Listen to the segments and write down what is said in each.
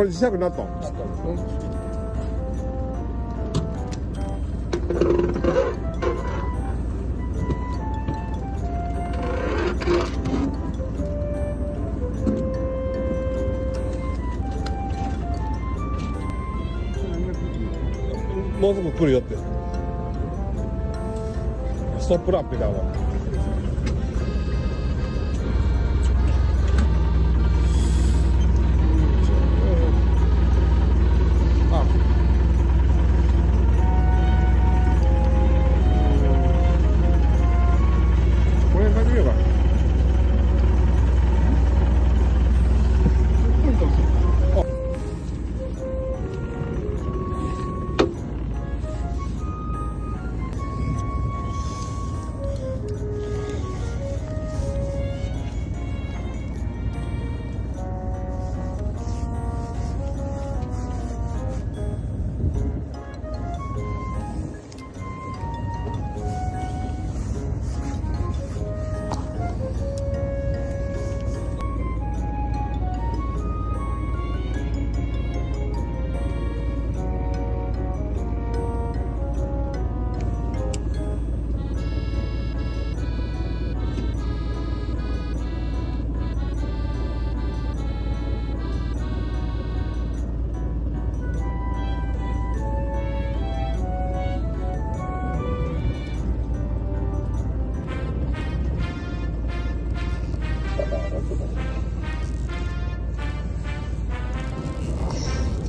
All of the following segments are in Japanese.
これ磁石になったん。もうすぐ来るよって。ストップラップだわ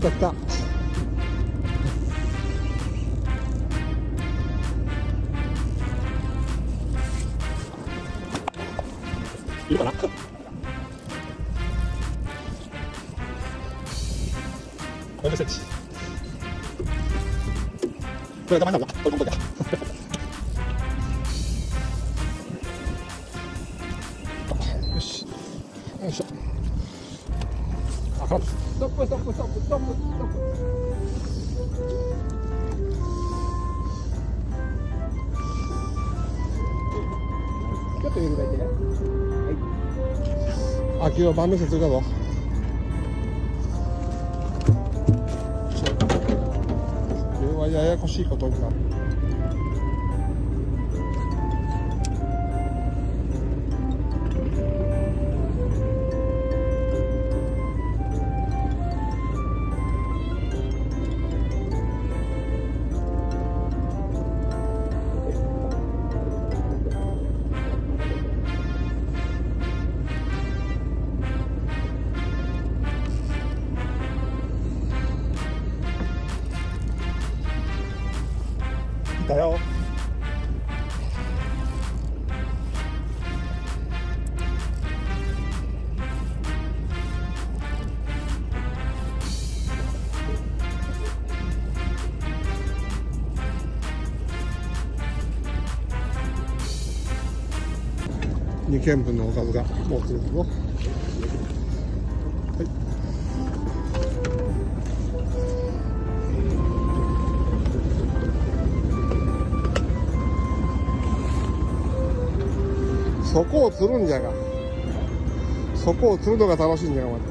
来た。来たいるかな40センチこれがダメな。んだこれここだ。よし。よいしょ。あ空ですストップストップストップストップストップちょっと緩めてね。は秋の晩飯するかぞ。これはややこしいことになるたよ。2軒分のおかずがもう来るぞそこを釣るんじゃが。そこを釣るのが楽しいんじゃがまた。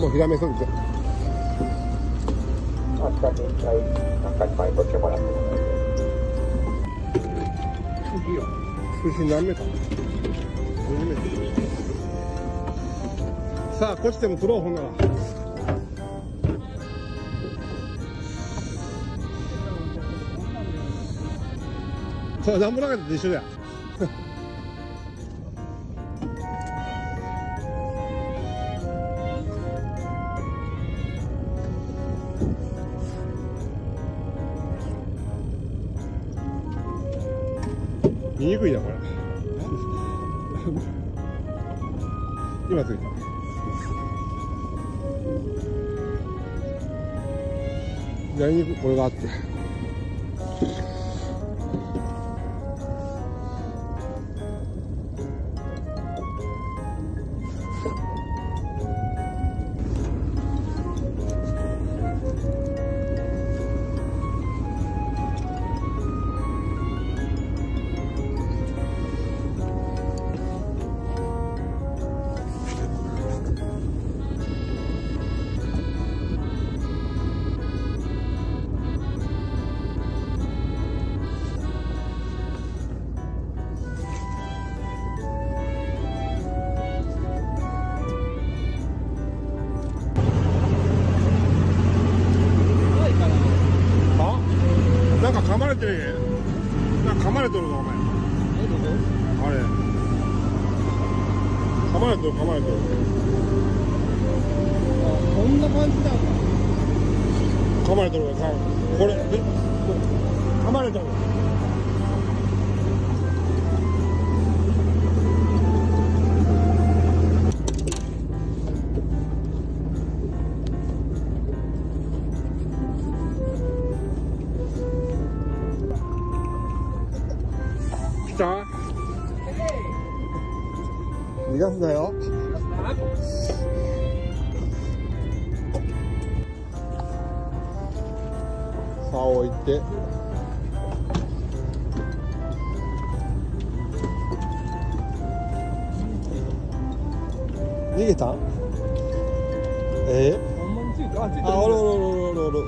もうひらめそうで明日に一回、中に前取って。さあこっちでも釣ろうほんならそうなんもなかった。と一緒や見にくいなこれ。今ついた。やりにく。いこれがあって。噛まれとる噛まれとるこんな感じだ噛まれとるからこれでこれ噛まれとる来た？逃がすなよ竿を置いて逃げたえほんまについてあおるおるおるおるおる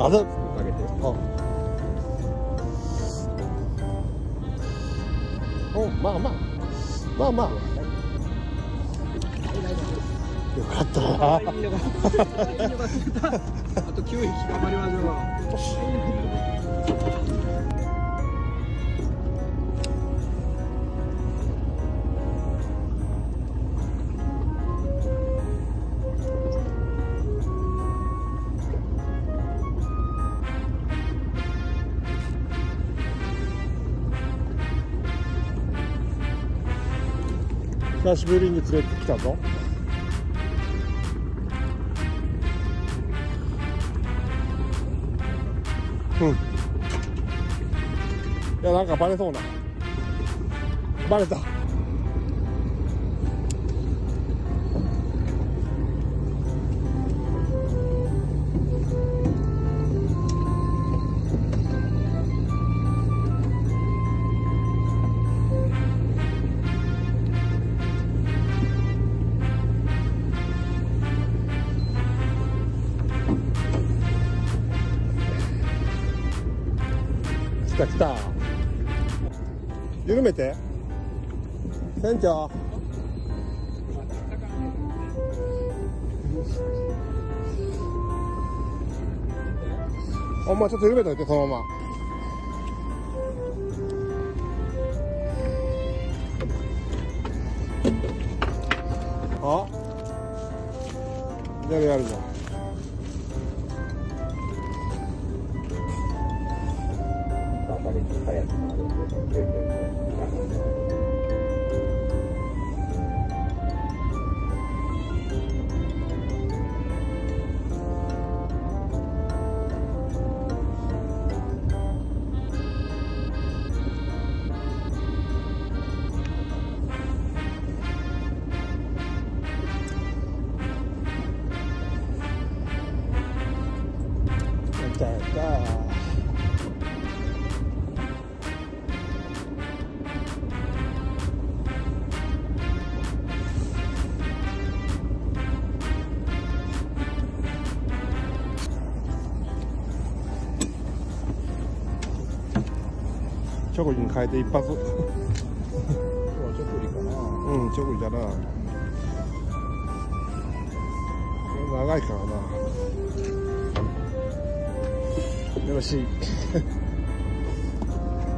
あだまあまあ。まあまあ。よかった。あ。と9匹頑張りましょう久しぶりに連れてきたぞ。うん。いやなんかバレそうな。バレた。来た来た。緩めて。船長お前ちょっと緩めといてそのまま。あ。やるやるじゃん。チョコに変えて一発。今日はちょっとりかな。うんチョコリじゃな。長いからな。よろしい。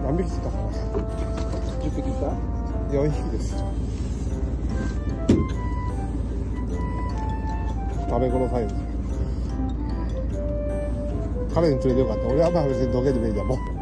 何匹釣ったかな10匹いった？4匹です。食べ頃サイズ。彼に連れてよかった。俺はまあ別にどけでもいいじゃん。もう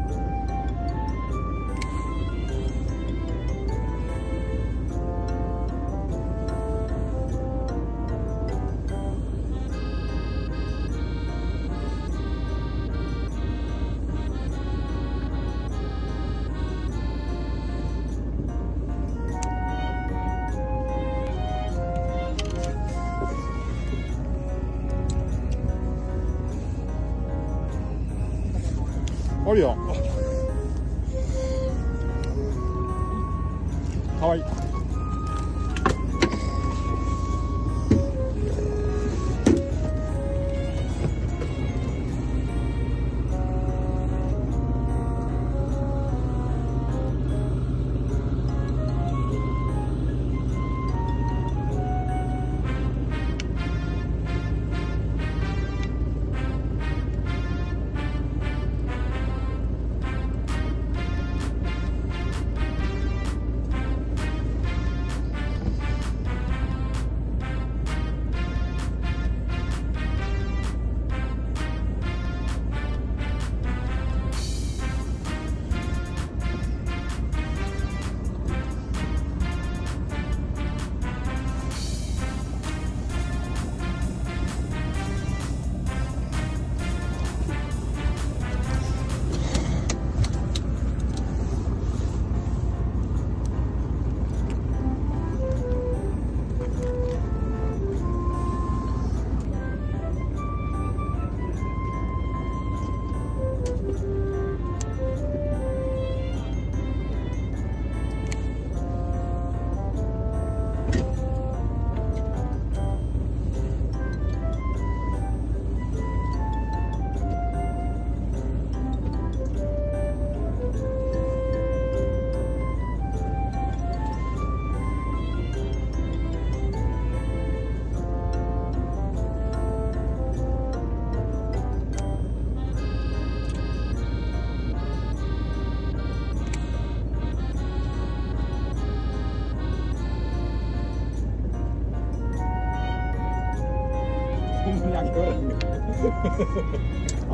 お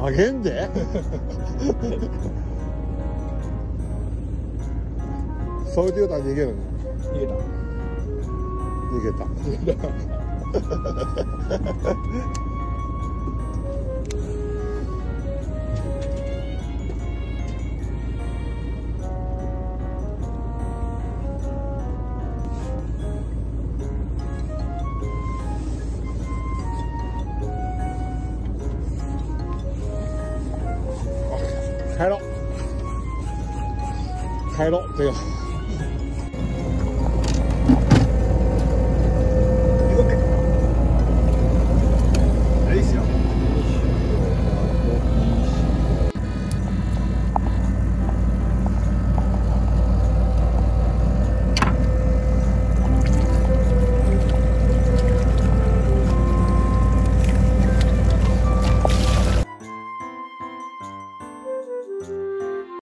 あげんで？そういうことは逃げるの？逃げた逃げた。逃げた帰ろう帰ろうってよ